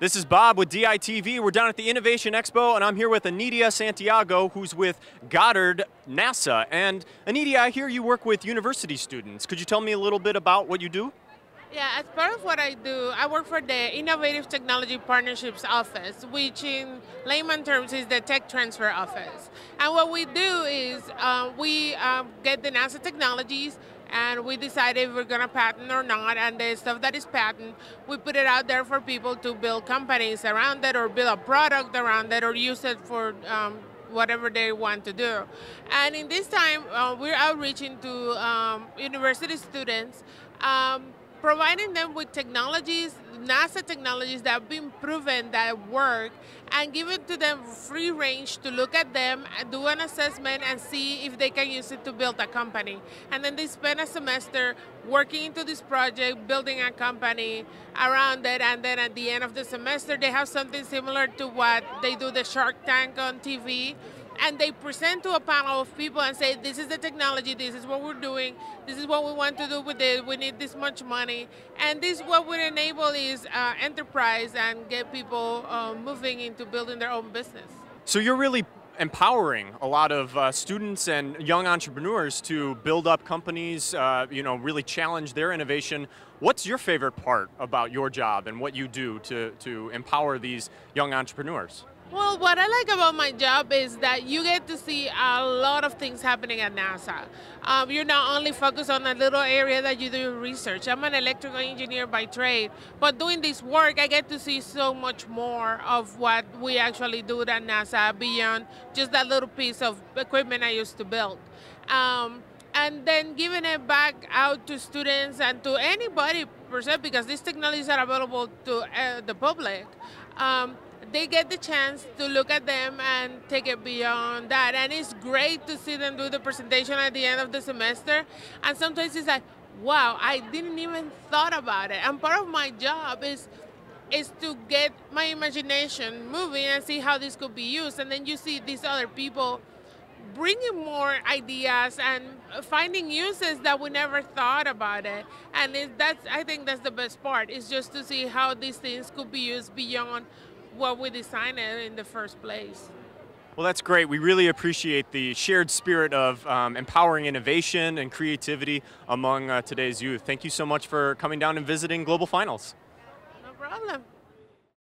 This is Bob with DITV. We're down at the Innovation Expo, and I'm here with Enidia Santiago, who's with Goddard NASA. And Enidia, I hear you work with university students. Could you tell me a little bit about what you do? Yeah, as part of what I do, I work for the Innovative Technology Partnerships Office, which in layman terms is the tech transfer office. And what we do is uh, we um, get the NASA technologies and we decide if we're going to patent or not. And the stuff that is patent, we put it out there for people to build companies around it or build a product around it or use it for um, whatever they want to do. And in this time, uh, we're outreaching to um, university students. Um, providing them with technologies, NASA technologies that have been proven that work, and giving to them free range to look at them, do an assessment, and see if they can use it to build a company. And then they spend a semester working into this project, building a company around it, and then at the end of the semester, they have something similar to what they do the Shark Tank on TV and they present to a panel of people and say, this is the technology, this is what we're doing, this is what we want to do with it, we need this much money. And this what would enable is uh, enterprise and get people uh, moving into building their own business. So you're really empowering a lot of uh, students and young entrepreneurs to build up companies, uh, you know, really challenge their innovation. What's your favorite part about your job and what you do to, to empower these young entrepreneurs? Well, what I like about my job is that you get to see a lot of things happening at NASA. Um, you're not only focused on a little area that you do research. I'm an electrical engineer by trade, but doing this work, I get to see so much more of what we actually do at NASA beyond just that little piece of equipment I used to build. Um, and then giving it back out to students and to anybody per se, because these technologies are available to uh, the public. Um, they get the chance to look at them and take it beyond that. And it's great to see them do the presentation at the end of the semester. And sometimes it's like, wow, I didn't even thought about it. And part of my job is is to get my imagination moving and see how this could be used. And then you see these other people bringing more ideas and finding uses that we never thought about it. And it, that's I think that's the best part is just to see how these things could be used beyond what we designed it in the first place. Well, that's great. We really appreciate the shared spirit of um, empowering innovation and creativity among uh, today's youth. Thank you so much for coming down and visiting Global Finals. No problem.